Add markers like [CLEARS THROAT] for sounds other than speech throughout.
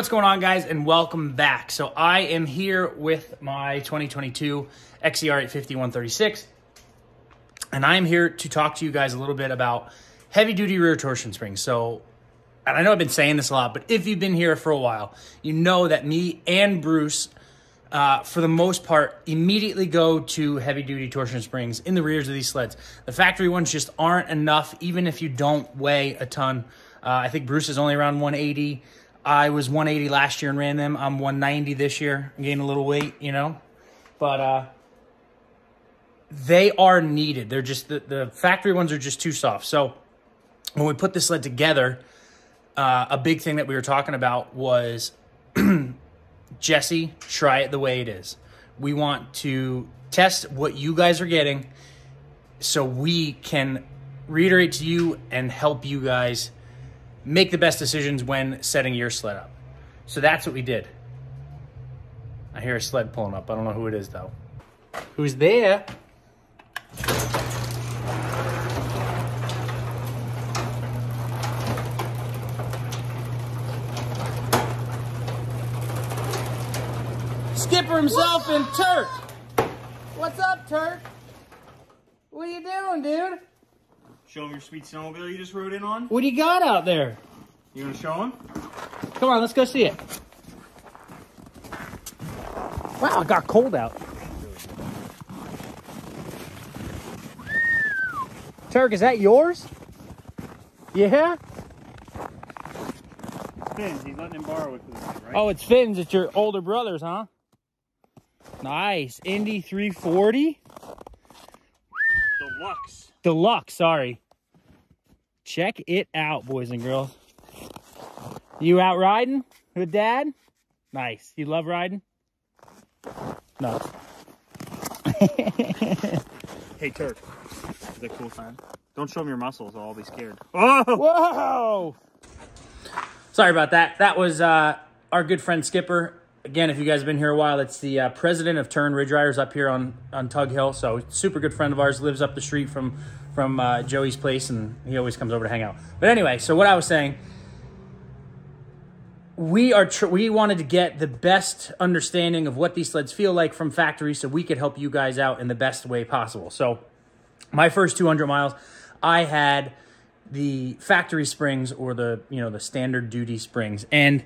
What's going on, guys, and welcome back. So I am here with my 2022 XCR 850 136, and I'm here to talk to you guys a little bit about heavy-duty rear torsion springs. So, and I know I've been saying this a lot, but if you've been here for a while, you know that me and Bruce, uh, for the most part, immediately go to heavy-duty torsion springs in the rears of these sleds. The factory ones just aren't enough, even if you don't weigh a ton. Uh, I think Bruce is only around 180. I was 180 last year and ran them. I'm 190 this year. I'm gaining a little weight, you know. But uh, they are needed. They're just the, the factory ones are just too soft. So when we put this sled together, uh, a big thing that we were talking about was [CLEARS THROAT] Jesse, try it the way it is. We want to test what you guys are getting so we can reiterate to you and help you guys make the best decisions when setting your sled up. So that's what we did. I hear a sled pulling up. I don't know who it is though. Who's there? Skipper himself and Turk. What's up, Turk? What are you doing, dude? Show him your sweet snowmobile you just rode in on. What do you got out there? You gonna show him? Come on, let's go see it. Wow, it got cold out. Turk, is that yours? Yeah? Fins, he's letting him borrow it for the night, right? Oh, it's Finn's. It's your older brother's, huh? Nice. Indy 340? Deluxe. Deluxe, sorry. Check it out, boys and girls. You out riding with dad? Nice. You love riding? No. [LAUGHS] Hey, Turk. Is that cool, son? Don't show him your muscles, or I'll be scared. Oh! [LAUGHS] Whoa! Sorry about that. That was uh, our good friend Skipper. Again, if you guys have been here a while, it's the uh, president of Turn Ridge Riders up here on, on Tug Hill. So super good friend of ours, lives up the street from from uh, Joey's place, and he always comes over to hang out. But anyway, so what I was saying, we are we wanted to get the best understanding of what these sleds feel like from factory, so we could help you guys out in the best way possible. So my first 200 miles, I had the factory springs or the you know the standard duty springs, and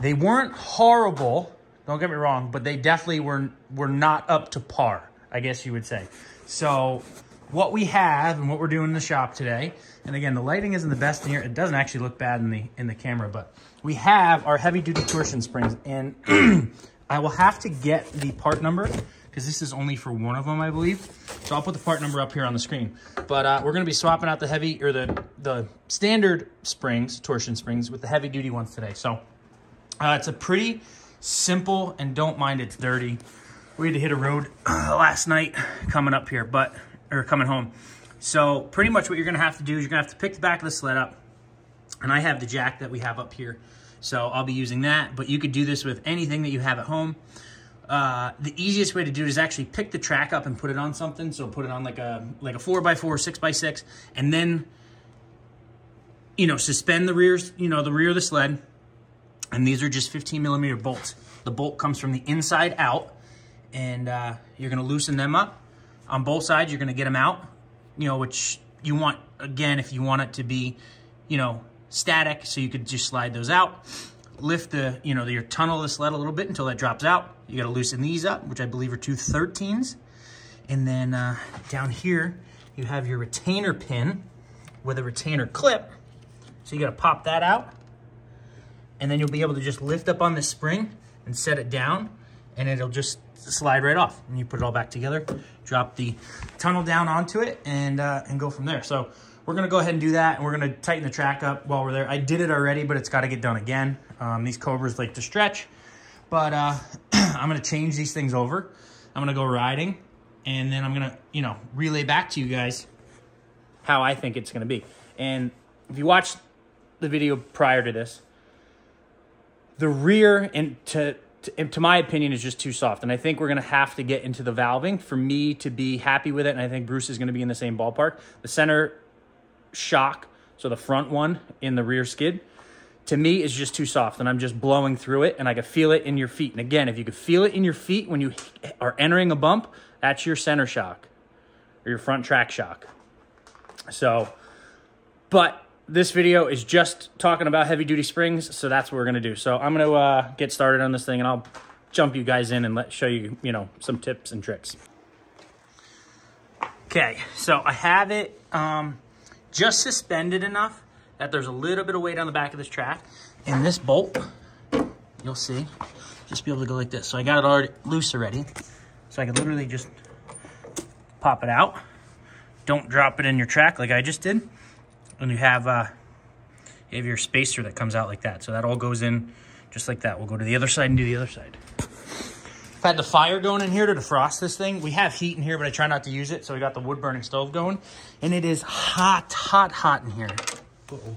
they weren't horrible. Don't get me wrong, but they definitely were were not up to par. I guess you would say. So what we have and what we're doing in the shop today, and again the lighting isn't the best in here. It doesn't actually look bad in the in the camera, but we have our heavy duty torsion springs, and [CLEARS THROAT] I will have to get the part number because this is only for one of them, I believe. So I'll put the part number up here on the screen. But uh, we're going to be swapping out the heavy or the the standard springs, torsion springs, with the heavy duty ones today. So uh, it's a pretty simple and don't mind it's dirty. We had to hit a road [CLEARS THROAT] last night coming up here, but or coming home. So pretty much what you're to have to do is you're to have to pick the back of the sled up. And I have the jack that we have up here. So I'll be using that, but you could do this with anything that you have at home. Uh, the easiest way to do it is actually pick the track up and put it on something. So put it on like a like a four by four, six by six, and then you know suspend the rears, you know the rear of the sled. And these are just 15 millimeter bolts. The bolt comes from the inside out, and uh, you're gonna loosen them up on both sides. You're gonna get them out, you know, which you want again if you want it to be, you know, static, so you could just slide those out lift the, you know, your tunnel the sled a little bit until that drops out. You gotta loosen these up, which I believe are two 13s. And then uh, down here, you have your retainer pin with a retainer clip. So you gotta pop that out. And then you'll be able to just lift up on the spring and set it down and it'll just slide right off. And you put it all back together, drop the tunnel down onto it and, uh, and go from there. So we're gonna go ahead and do that and we're gonna tighten the track up while we're there. I did it already, but it's gotta get done again. Um, these Cobras like to stretch, but uh, [CLEARS THROAT] I'm gonna change these things over. I'm gonna go riding and then I'm gonna, you know, relay back to you guys how I think it's gonna be. And if you watched the video prior to this, the rear and to to, my opinion, is just too soft. And I think we're going to have to get into the valving for me to be happy with it. And I think Bruce is going to be in the same ballpark. The center shock, so the front one in the rear skid, to me is just too soft and I'm just blowing through it and I can feel it in your feet. And again, if you could feel it in your feet when you are entering a bump, that's your center shock or your front track shock. So, but this video is just talking about heavy duty springs, so that's what we're gonna do. So I'm gonna uh, get started on this thing and I'll jump you guys in and let show you, you know, some tips and tricks. Okay, so I have it um, just suspended enough that there's a little bit of weight on the back of this track. And this bolt, you'll see, just be able to go like this. So I got it already loose already. So I can literally just pop it out. Don't drop it in your track like I just did. And you have, uh, you have your spacer that comes out like that. So that all goes in just like that. We'll go to the other side and do the other side. I've had the fire going in here to defrost this thing. We have heat in here, but I try not to use it. So we got the wood burning stove going. And it is hot, hot, hot in here. Uh -oh.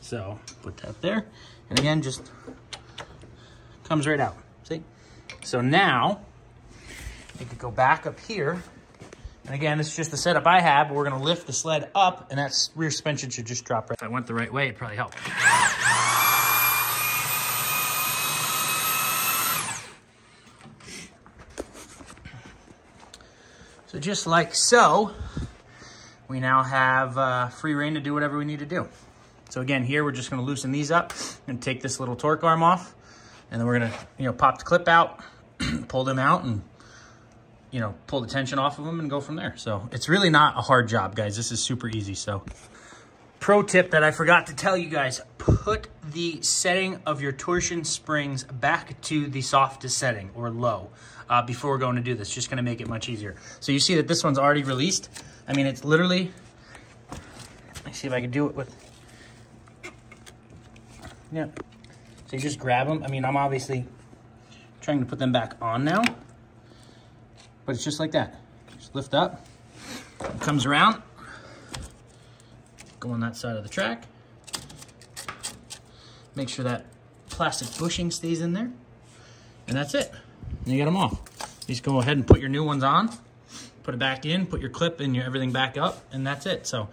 So put that there. And again, just comes right out. See? So now you could go back up here. And again, this is just the setup I have. We're gonna lift the sled up and that rear suspension should just drop right. If I went the right way, it probably helped. So just like so, we now have uh, free reign to do whatever we need to do. So again, here we're just gonna loosen these up and take this little torque arm off. And then we're gonna, you know, pop the clip out, [CLEARS THROAT] pull them out and, you know, pull the tension off of them and go from there. So it's really not a hard job, guys. This is super easy. So pro tip that I forgot to tell you guys, put the setting of your torsion springs back to the softest setting or low uh, before we're going to do this. Just gonna make it much easier. So you see that this one's already released. I mean, it's literally, let me see if I can do it with, yeah. So you just grab them. I mean, I'm obviously trying to put them back on now, but it's just like that. Just lift up, it comes around, go on that side of the track. Make sure that plastic bushing stays in there, and that's it. And you get them off. You just go ahead and put your new ones on put it back in, put your clip and your everything back up, and that's it. So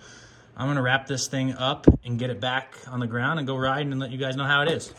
I'm gonna wrap this thing up and get it back on the ground and go riding and let you guys know how it is.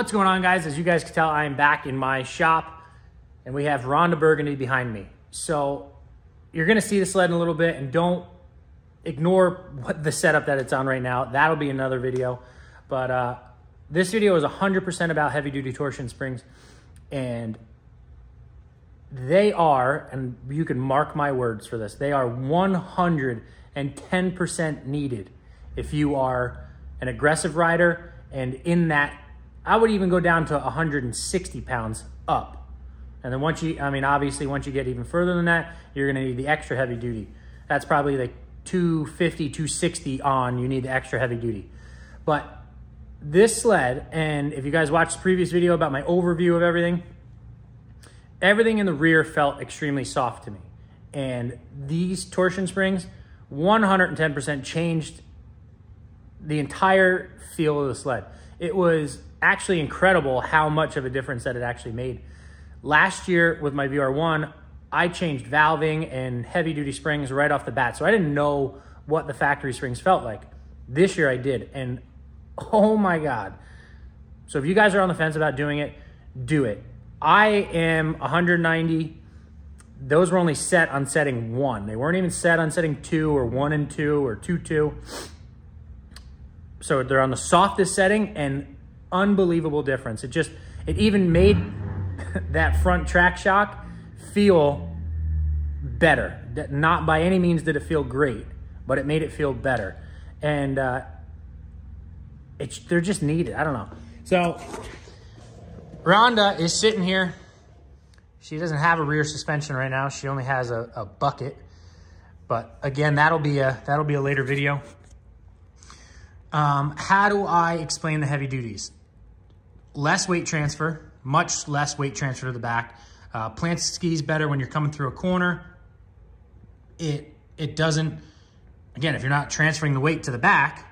What's going on, guys? As you guys can tell, I am back in my shop, and we have Rhonda Burgundy behind me. So you're to see the sled in a little bit, and don't ignore what the setup that it's on right now. That'll be another video. But uh, this video is 100% about heavy-duty torsion springs, and they are, and you can mark my words for this, they are 110% needed if you are an aggressive rider and in that, I would even go down to 160 pounds up. And then once you, I mean, obviously once you get even further than that, you're gonna need the extra heavy duty. That's probably like 250, 260 on, you need the extra heavy duty. But this sled, and if you guys watched the previous video about my overview of everything, everything in the rear felt extremely soft to me. And these torsion springs, 110% changed the entire feel of the sled. It was actually incredible how much of a difference that it actually made. Last year with my VR1, I changed valving and heavy duty springs right off the bat. So I didn't know what the factory springs felt like. This year I did. And [LAUGHS] oh my God. So if you guys are on the fence about doing it, do it. I am 190. Those were only set on setting one. They weren't even set on setting two or one and two or two, two. So they're on the softest setting and unbelievable difference. It just, it even made [LAUGHS] that front track shock feel better. Not by any means did it feel great, but it made it feel better. And uh, it's, they're just needed. I don't know. So Rhonda is sitting here. She doesn't have a rear suspension right now. She only has a, a bucket. But again, that'll be a that'll be a later video. Um, how do I explain the heavy duties? Less weight transfer, much less weight transfer to the back. Uh, plants skis better when you're coming through a corner. It it doesn't. Again, if you're not transferring the weight to the back,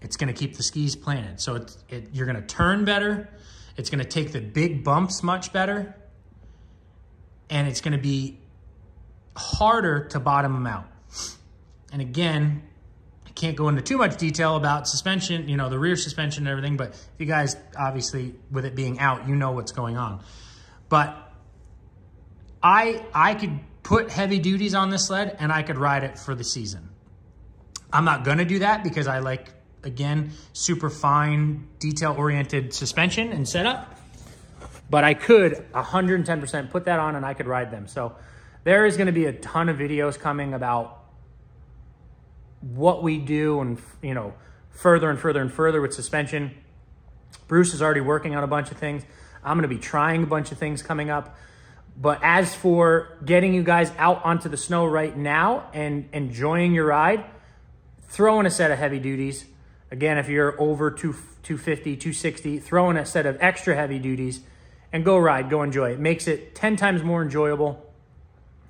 it's going to keep the skis planted. So it's, it, you're going to turn better. It's going to take the big bumps much better. And it's going to be harder to bottom them out. And again, can't go into too much detail about suspension, you know, the rear suspension and everything, but you guys, obviously, with it being out, you know what's going on. But I, I could put heavy duties on this sled and I could ride it for the season. I'm not going to do that because I like Again, super fine, detail-oriented suspension and setup. But I could 110% put that on and I could ride them. So there is going to be a ton of videos coming about what we do and, you know, further and further and further with suspension. Bruce is already working on a bunch of things. I'm going to be trying a bunch of things coming up. But as for getting you guys out onto the snow right now and enjoying your ride, throw in a set of heavy duties. Again, if you're over 250, 260, throw in a set of extra heavy duties and go ride, go enjoy. It makes it 10 times more enjoyable.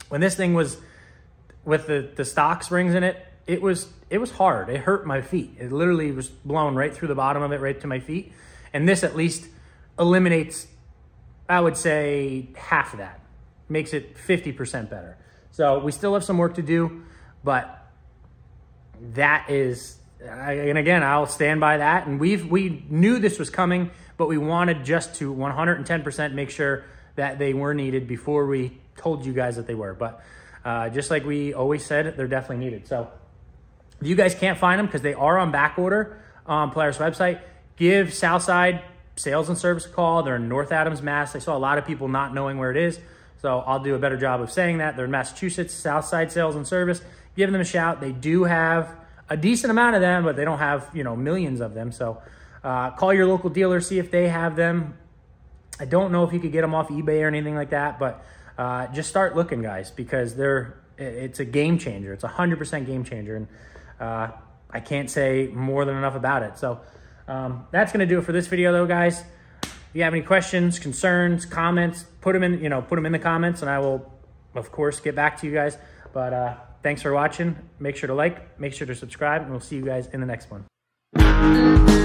When this thing was with the, the stock springs in it, it was it was hard. It hurt my feet. It literally was blown right through the bottom of it, right to my feet. And this at least eliminates, I would say, half of that. Makes it 50% better. So we still have some work to do, but that is and again, I'll stand by that. And we've we knew this was coming, but we wanted just to 110% make sure that they were needed before we told you guys that they were. But uh, just like we always said, they're definitely needed. So if you guys can't find them because they are on back order on Polaris website, give Southside Sales and Service a call. They're in North Adams, Mass. I saw a lot of people not knowing where it is. So I'll do a better job of saying that. They're in Massachusetts, Southside Sales and Service. Give them a shout. They do have a decent amount of them, but they don't have, you know, millions of them. So uh, call your local dealer, see if they have them. I don't know if you could get them off eBay or anything like that, but uh, just start looking, guys, because they're it's a game changer. It's a 100% game changer. And uh, I can't say more than enough about it. So um, that's going to do it for this video, though, guys. If you have any questions, concerns, comments, put them in, you know, put them in the comments, and I will, of course, get back to you guys. But uh, Thanks for watching. Make sure to like, make sure to subscribe, and we'll see you guys in the next one.